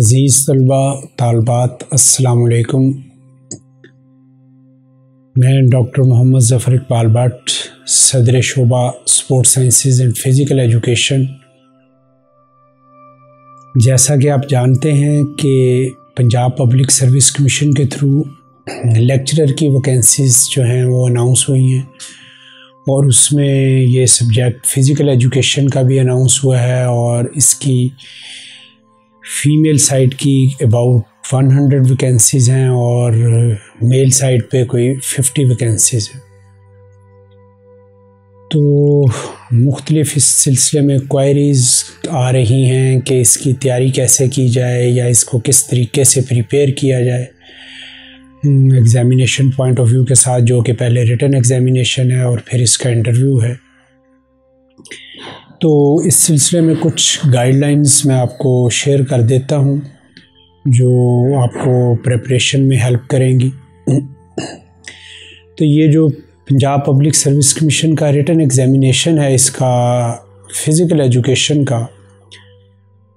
अज़ीज़ तलबा, तालबात असलकुम मैं डॉक्टर मोहम्मद ज़फ़र इकबाल भट्ट, सदर शोबा sports sciences and physical education. जैसा कि आप जानते हैं कि पंजाब पब्लिक सर्विस कमीशन के थ्रू लेक्चरर की वैकेंसीज़ जो हैं वो अनाउंस हुई हैं और उसमें ये सब्जेक्ट फ़िज़िकल एजुकेशन का भी अनाउंस हुआ है और इसकी फ़ीमेल साइड की अबाउट 100 वैकेंसीज़ हैं और मेल साइड पे कोई 50 वैकेंसीज़ हैं। तो मुख्तलिफ़ इस सिलसिले में क्वायरीज़ आ रही हैं कि इसकी तैयारी कैसे की जाए या इसको किस तरीके से प्रिपेयर किया जाए। एग्ज़ामिनेशन पॉइंट ऑफ़ व्यू के साथ जो कि पहले रिटर्न एग्ज़ामिनेशन है और फिर इसका इंटरव्यू है। तो इस सिलसिले में कुछ गाइडलाइंस मैं आपको शेयर कर देता हूँ, जो आपको प्रिपरेशन में हेल्प करेंगी। तो ये जो पंजाब पब्लिक सर्विस कमीशन का रिटर्न एग्ज़ामिनेशन है, इसका फ़िज़िकल एजुकेशन का,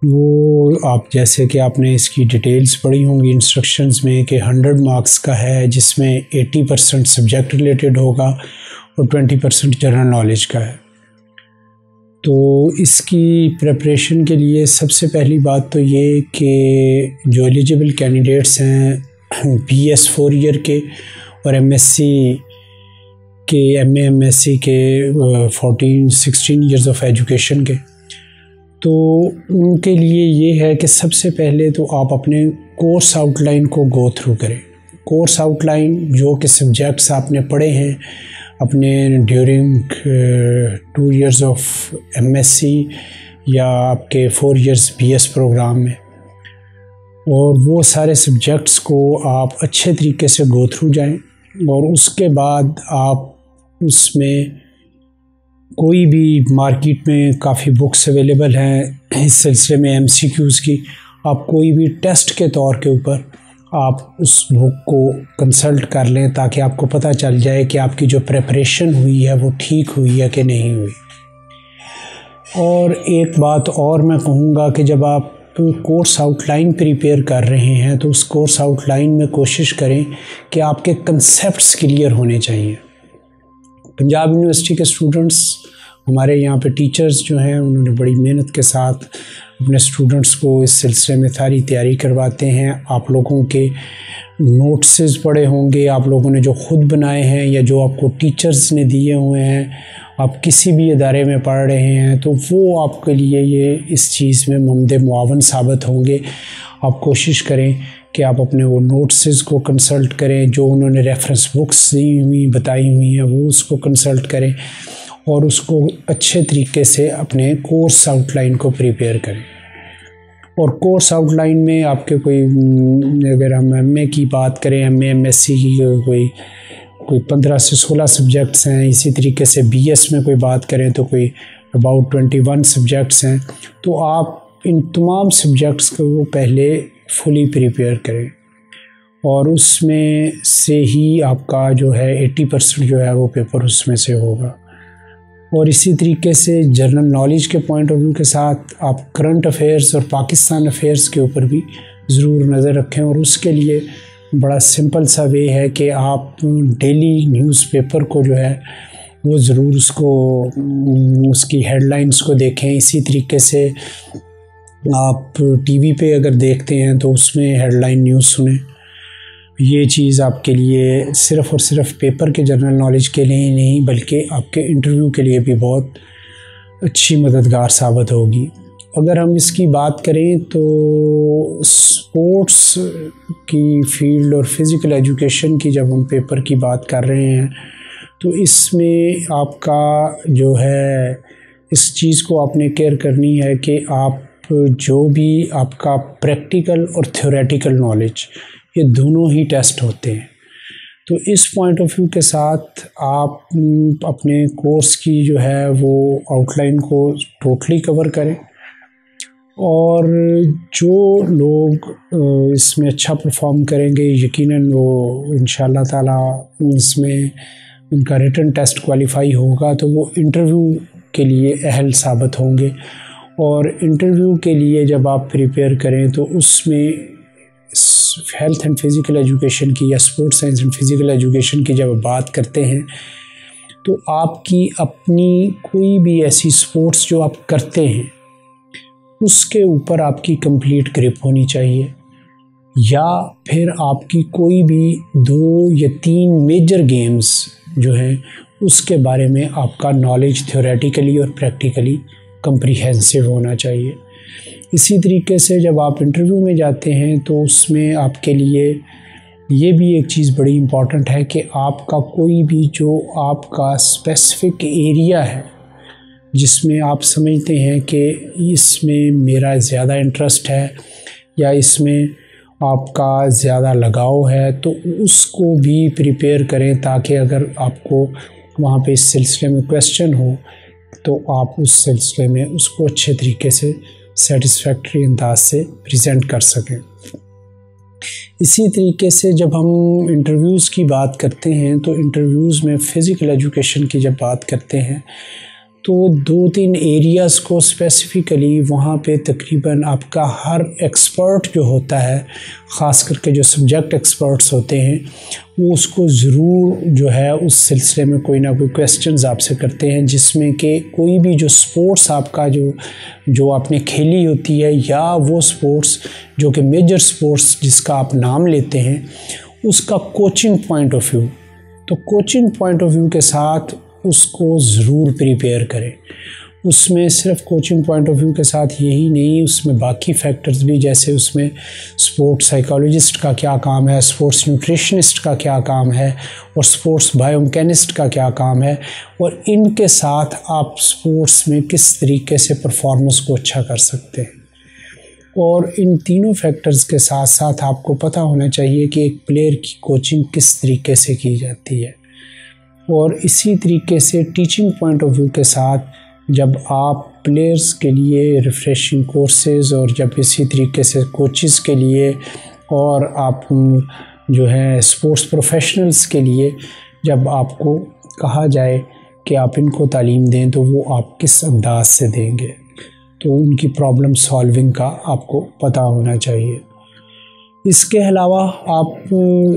वो आप जैसे कि आपने इसकी डिटेल्स पढ़ी होंगी इंस्ट्रक्शंस में कि हंड्रेड मार्क्स का है, जिसमें एटी परसेंट सब्जेक्ट रिलेटेड होगा और ट्वेंटी परसेंट जनरल नॉलेज का है। तो इसकी प्रिपरेशन के लिए सबसे पहली बात तो ये कि जो एलिजिबल कैंडिडेट्स हैं बी एस फोर ईयर के और एम एस सी के एम एम एस सी के fourteen sixteen years of education के। तो उनके लिए ये है कि सबसे पहले तो आप अपने कोर्स आउटलाइन को गो थ्रू करें। कोर्स आउटलाइन जो कि सब्जेक्ट्स आपने पढ़े हैं अपने during two years of MSc या आपके फोर इयर्स बीएस प्रोग्राम में। और वो सारे सब्जेक्ट्स को आप अच्छे तरीके से गो थ्रू जाएँ और उसके बाद आप उसमें कोई भी मार्केट में काफ़ी बुक्स अवेलेबल हैं, इस सिलसिले में एम की, आप कोई भी टेस्ट के तौर के ऊपर आप उस बुक को कंसल्ट कर लें ताकि आपको पता चल जाए कि आपकी जो प्रेपरेशन हुई है वो ठीक हुई है कि नहीं हुई। और एक बात और मैं कहूँगा कि जब आप कोर्स आउटलाइन प्रिपेयर कर रहे हैं तो उस कोर्स आउटलाइन में कोशिश करें कि आपके कंसेप्ट क्लियर होने चाहिए। पंजाब यूनिवर्सिटी के स्टूडेंट्स हमारे यहाँ पे टीचर्स जो हैं, उन्होंने बड़ी मेहनत के साथ अपने स्टूडेंट्स को इस सिलसिले में सारी तैयारी करवाते हैं। आप लोगों के नोट्स पढ़े होंगे, आप लोगों ने जो ख़ुद बनाए हैं या जो आपको टीचर्स ने दिए हुए हैं, आप किसी भी इदारे में पढ़ रहे हैं तो वो आपके लिए ये इस चीज़ में ममद मुआवन साबित होंगे। आप कोशिश करें कि आप अपने वो नोट्स को कंसल्ट करें, जो उन्होंने रेफरेंस बुक्स दी हुई, बताई हुई हैं, वो उसको कंसल्ट करें। और उसको अच्छे तरीके से अपने कोर्स आउटलाइन को प्रिपेयर करें। और कोर्स आउटलाइन में आपके कोई अगर हम एम की बात करें एम एम एस सी की कोई कोई पंद्रह से सोलह सब्जेक्ट्स हैं, इसी तरीके से बी एस में कोई बात करें तो कोई अबाउट ट्वेंटी वन सब्जेक्ट्स हैं तो आप इन तमाम सब्जेक्ट्स को पहले फुली प्रिपेयर करें। और उसमें से ही आपका जो है एट्टी परसेंट जो है वो पेपर उसमें से होगा। और इसी तरीके से जनरल नॉलेज के पॉइंट ऑफ़ व्यू के साथ आप करंट अफेयर्स और पाकिस्तान अफेयर्स के ऊपर भी ज़रूर नज़र रखें और उसके लिए बड़ा सिंपल सा वे है कि आप डेली न्यूज़पेपर को जो है, वो ज़रूर उसको, उसकी हेडलाइंस को देखें। इसी तरीके से आप टीवी पे अगर देखते हैं तो उसमें हेडलाइन न्यूज़ सुने। ये चीज़ आपके लिए सिर्फ़ और सिर्फ़ पेपर के जनरल नॉलेज के लिए ही नहीं, बल्कि आपके इंटरव्यू के लिए भी बहुत अच्छी मददगार साबित होगी। अगर हम इसकी बात करें तो स्पोर्ट्स की फ़ील्ड और फ़िज़िकल एजुकेशन की जब हम पेपर की बात कर रहे हैं तो इसमें आपका जो है, इस चीज़ को आपने केयर करनी है कि आप जो भी आपका प्रैक्टिकल और थ्योरेटिकल नॉलेज ये दोनों ही टेस्ट होते हैं। तो इस पॉइंट ऑफ़ व्यू के साथ आप अपने कोर्स की जो है वो आउटलाइन को टोटली कवर करें। और जो लोग इसमें अच्छा परफॉर्म करेंगे, यकीनन वो इन ताला इसमें उनका रिटर्न टेस्ट क्वालिफाई होगा तो वो इंटरव्यू के लिए अहल साबित होंगे। और इंटरव्यू के लिए जब आप प्रिपेयर करें तो उसमें हेल्थ एंड फ़िज़िकल एजुकेशन की या sports science and physical education की जब बात करते हैं तो आपकी अपनी कोई भी ऐसी स्पोर्ट्स जो आप करते हैं, उसके ऊपर आपकी कंप्लीट ग्रिप होनी चाहिए। या फिर आपकी कोई भी दो या तीन मेजर गेम्स जो हैं, उसके बारे में आपका नॉलेज थ्योरेटिकली और प्रैक्टिकली कंप्रीहेंसिव होना चाहिए। इसी तरीके से जब आप इंटरव्यू में जाते हैं तो उसमें आपके लिए ये भी एक चीज़ बड़ी इंपॉर्टेंट है कि आपका कोई भी जो आपका स्पेसिफिक एरिया है, जिसमें आप समझते हैं कि इसमें मेरा ज़्यादा इंटरेस्ट है या इसमें आपका ज़्यादा लगाव है तो उसको भी प्रिपेयर करें ताकि अगर आपको वहाँ पे इस सिलसिले में क्वेश्चन हो तो आप उस सिलसिले में उसको अच्छे तरीके से सेटिस्फैक्ट्री अंदाज से प्रेजेंट कर सकें। इसी तरीके से जब हम इंटरव्यूज़ की बात करते हैं तो इंटरव्यूज़ में फ़िज़िकल एजुकेशन की जब बात करते हैं तो दो तीन एरियाज़ को स्पेसिफ़िकली वहाँ पे तकरीबन आपका हर एक्सपर्ट जो होता है, ख़ास करके जो सब्जेक्ट एक्सपर्ट्स होते हैं, वो उसको ज़रूर जो है उस सिलसिले में कोई ना कोई क्वेश्चंस आपसे करते हैं, जिसमें कि कोई भी जो स्पोर्ट्स आपका जो जो आपने खेली होती है या वो स्पोर्ट्स जो कि मेजर स्पोर्ट्स जिसका आप नाम लेते हैं, उसका कोचिंग पॉइंट ऑफ़ व्यू तो कोचिंग पॉइंट ऑफ़ व्यू के साथ उसको ज़रूर प्रिपेयर करें। उसमें सिर्फ़ कोचिंग पॉइंट ऑफ़ व्यू के साथ यही नहीं, उसमें बाकी फैक्टर्स भी, जैसे उसमें स्पोर्ट्स साइकोलॉजिस्ट का क्या काम है स्पोर्ट्स न्यूट्रिशनिस्ट का क्या काम है, और स्पोर्ट्स बायोमकैनिस्ट का क्या काम है, और इनके साथ आप स्पोर्ट्स में किस तरीके से परफॉर्मेंस को अच्छा कर सकते हैं। और इन तीनों फैक्टर्स के साथ साथ आपको पता होना चाहिए कि एक प्लेयर की कोचिंग किस तरीके से की जाती है। और इसी तरीके से टीचिंग पॉइंट ऑफ़ व्यू के साथ जब आप प्लेयर्स के लिए रिफ़्रेशिंग कोर्सेज और जब इसी तरीके से कोचेस के लिए और आप जो है स्पोर्ट्स प्रोफेशनल्स के लिए जब आपको कहा जाए कि आप इनको तालीम दें तो वो आप किस अंदाज से देंगे। तो उनकी प्रॉब्लम सॉल्विंग का आपको पता होना चाहिए। इसके अलावा आप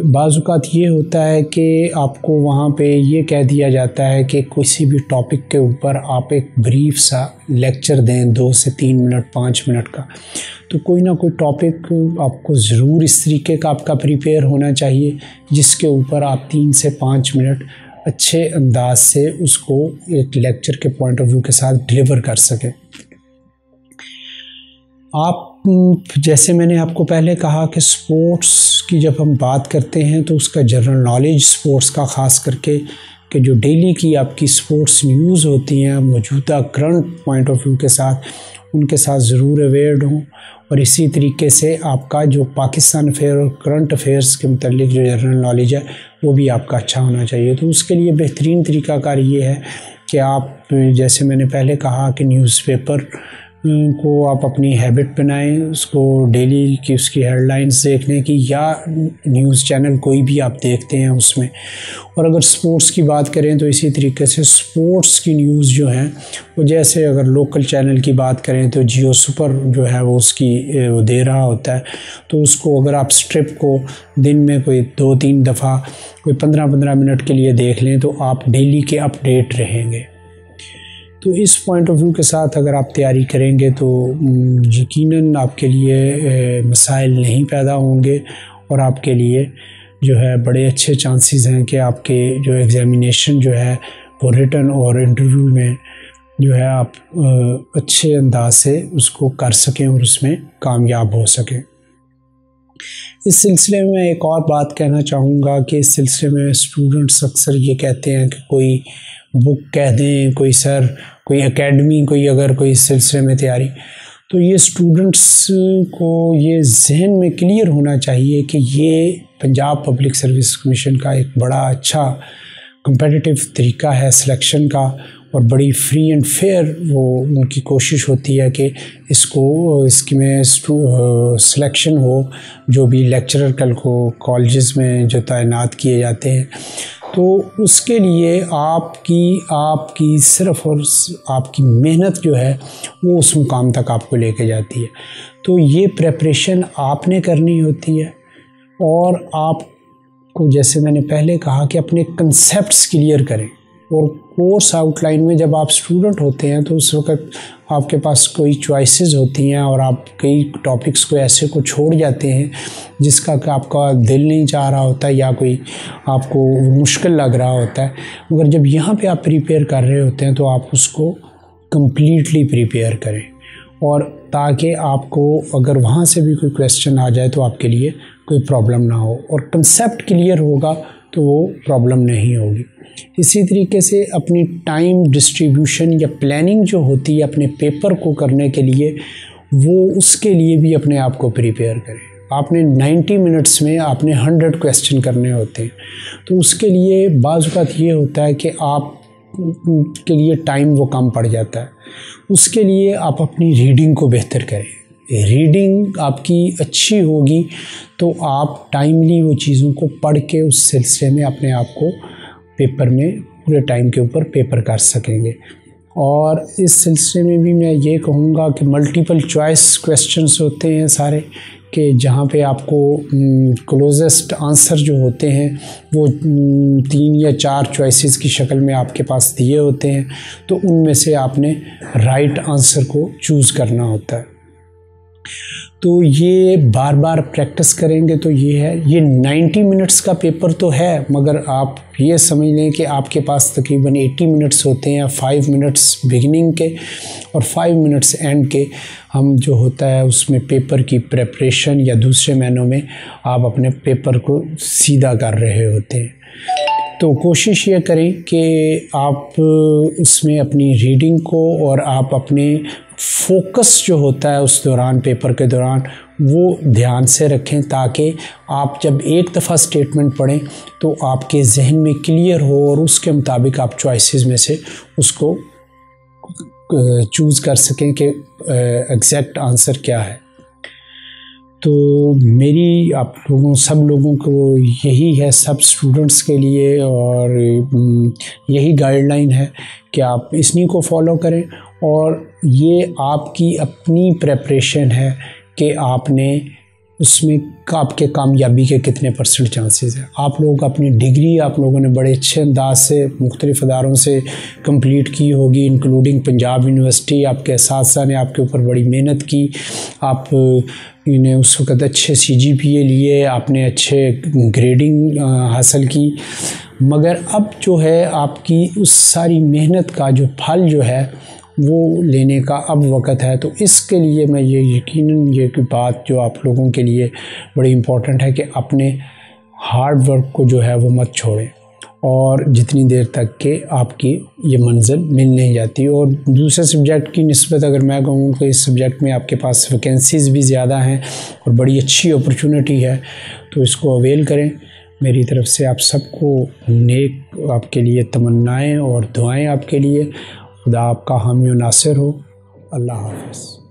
बाज़ात ये होता है कि आपको वहाँ पे ये कह दिया जाता है कि किसी भी टॉपिक के ऊपर आप एक ब्रीफ सा लेक्चर दें, दो से तीन मिनट पाँच मिनट का। तो कोई ना कोई टॉपिक आपको ज़रूर इस तरीके का आपका प्रिपेयर होना चाहिए, जिसके ऊपर आप तीन से पाँच मिनट अच्छे अंदाज से उसको एक लेक्चर के पॉइंट ऑफ़ व्यू के साथ डिलीवर कर सकें। आप, जैसे मैंने आपको पहले कहा कि स्पोर्ट्स की जब हम बात करते हैं तो उसका जनरल नॉलेज स्पोर्ट्स का, ख़ास करके कि जो डेली की आपकी स्पोर्ट्स न्यूज़ होती हैं, मौजूदा करंट पॉइंट ऑफ़ व्यू के साथ, उनके साथ ज़रूर अवेयर्ड हों। और इसी तरीके से आपका जो पाकिस्तान अफेयर और करंट अफेयर्स के मतलब जो जनरल नॉलेज है, वो भी आपका अच्छा होना चाहिए। तो उसके लिए बेहतरीन तरीक़ाकार ये है कि आप, जैसे मैंने पहले कहा कि न्यूज़पेपर को आप अपनी हैबिट बनाएँ, उसको डेली की उसकी हेडलाइंस देखने की, या न्यूज़ चैनल कोई भी आप देखते हैं उसमें। और अगर स्पोर्ट्स की बात करें तो इसी तरीके से स्पोर्ट्स की न्यूज़ जो है, वो जैसे अगर लोकल चैनल की बात करें तो जियो सुपर जो है, वो उसकी वो दे रहा होता है। तो उसको अगर आप स्ट्रिप को दिन में कोई दो तीन दफ़ा, कोई पंद्रह पंद्रह मिनट के लिए देख लें तो आप डेली के अपडेट रहेंगे। तो इस पॉइंट ऑफ़ व्यू के साथ अगर आप तैयारी करेंगे तो यकीनन आपके लिए मसाइल नहीं पैदा होंगे और आपके लिए जो है बड़े अच्छे चांसेस हैं कि आपके जो एग्ज़ामिनेशन जो है वो रिटर्न और इंटरव्यू में जो है आप अच्छे अंदाज से उसको कर सकें और उसमें कामयाब हो सकें। इस सिलसिले में एक और बात कहना चाहूँगा कि इस सिलसिले में स्टूडेंट्स अक्सर ये कहते हैं कि कोई बुक कह दें, कोई सर कोई एकेडमी कोई अगर कोई इस सिलसिले में तैयारी। तो ये स्टूडेंट्स को ये जहन में क्लियर होना चाहिए कि ये पंजाब पब्लिक सर्विस कमीशन का एक बड़ा अच्छा कंपेटिटिव तरीका है सिलेक्शन का। और बड़ी फ्री एंड फेयर वो उनकी कोशिश होती है कि इसको, इसकी में सिलेक्शन हो, जो भी लेक्चरर कल को कॉलेज़ में जो तैनात किए जाते हैं। तो उसके लिए आपकी आपकी सिर्फ़ और आपकी मेहनत जो है, वो उस मुकाम तक आपको लेके जाती है। तो ये प्रेपरेशन आपने करनी होती है और आपको, जैसे मैंने पहले कहा कि अपने कंसेप्ट क्लियर करें। और कोर्स आउटलाइन में जब आप स्टूडेंट होते हैं तो उस वक्त आपके पास कोई चॉइसेस होती हैं और आप कई टॉपिक्स को ऐसे को छोड़ जाते हैं, जिसका आपका दिल नहीं चाह रहा होता या कोई आपको मुश्किल लग रहा होता है। मगर जब यहाँ पे आप प्रिपेयर कर रहे होते हैं तो आप उसको कम्प्लीटली प्रिपेयर करें। और ताकि आपको अगर वहाँ से भी कोई क्वेश्चन आ जाए तो आपके लिए कोई प्रॉब्लम ना हो। और कंसेप्ट क्लियर होगा तो वो प्रॉब्लम नहीं होगी। इसी तरीके से अपनी टाइम डिस्ट्रीब्यूशन या प्लानिंग जो होती है अपने पेपर को करने के लिए, वो उसके लिए भी अपने आप को प्रिपेयर करें। आपने 90 मिनट्स में आपने 100 क्वेश्चन करने होते हैं। तो उसके लिए बाज़ात ये होता है कि आप, के लिए टाइम वो कम पड़ जाता है। उसके लिए आप अपनी रीडिंग को बेहतर करें। रीडिंग आपकी अच्छी होगी तो आप टाइमली वो चीज़ों को पढ़ के उस सिलसिले में अपने आप को पेपर में, पूरे टाइम के ऊपर पेपर कर सकेंगे। और इस सिलसिले में भी मैं ये कहूँगा कि मल्टीपल चॉइस क्वेश्चंस होते हैं सारे, कि जहाँ पे आपको क्लोजेस्ट आंसर जो होते हैं, वो तीन या चार चॉइसेस की शक्ल में आपके पास दिए होते हैं तो उनमें से आपने राइट right आंसर को चूज़ करना होता है। तो ये बार बार प्रैक्टिस करेंगे तो ये है। ये 90 मिनट्स का पेपर तो है, मगर आप ये समझ लें कि आपके पास तकरीबन 80 मिनट्स होते हैं फाइव मिनट्स बिगनिंग के और फाइव मिनट्स एंड के। हम जो होता है उसमें पेपर की प्रेपरेशन या दूसरे महीनों में आप अपने पेपर को सीधा कर रहे होते हैं। तो कोशिश ये करें कि आप उसमें अपनी रीडिंग को और आप अपने फोकस जो होता है उस दौरान पेपर के दौरान, वो ध्यान से रखें ताकि आप जब एक दफ़ा स्टेटमेंट पढ़ें तो आपके जहन में क्लियर हो और उसके मुताबिक आप चॉइसेस में से उसको चूज़ कर सकें कि एग्जैक्ट आंसर क्या है। तो मेरी आप लोगों, सब लोगों को यही है, सब स्टूडेंट्स के लिए और यही गाइडलाइन है कि आप इसनी को फॉलो करें और ये आपकी अपनी प्रेपरेशन है कि आपने उसमें आपके कामयाबी के कितने परसेंट चांसेस हैं। आप लोग अपनी डिग्री आप लोगों ने बड़े अच्छे अंदाज से, मुख्तलिफ़ अदारों से कंप्लीट की होगी इंक्लूडिंग पंजाब यूनिवर्सिटी आपके इस ने आपके ऊपर बड़ी मेहनत की। आप ने उस वक़्त अच्छे सी जी पी ए लिए, आपने अच्छे ग्रेडिंग हासिल की। मगर अब जो है आपकी उस सारी मेहनत का जो फल जो है, वो लेने का अब वक्त है। तो इसके लिए मैं ये यकीनन, ये बात जो आप लोगों के लिए बड़ी इम्पोर्टेंट है कि अपने हार्ड वर्क को जो है वो मत छोड़ें। और जितनी देर तक के आपकी ये मंजिल मिल नहीं जाती। और दूसरे सब्जेक्ट की नस्बत अगर मैं कहूँ कि इस सब्जेक्ट में आपके पास वैकेंसीज़ भी ज़्यादा हैं और बड़ी अच्छी अपॉर्चुनिटी है तो इसको अवेल करें। मेरी तरफ़ से आप सबको नेक आपके लिए तमन्नाएँ और दुआएँ आपके लिए। खुदा आपका हामी नासिर हो। अल्लाह हाफ़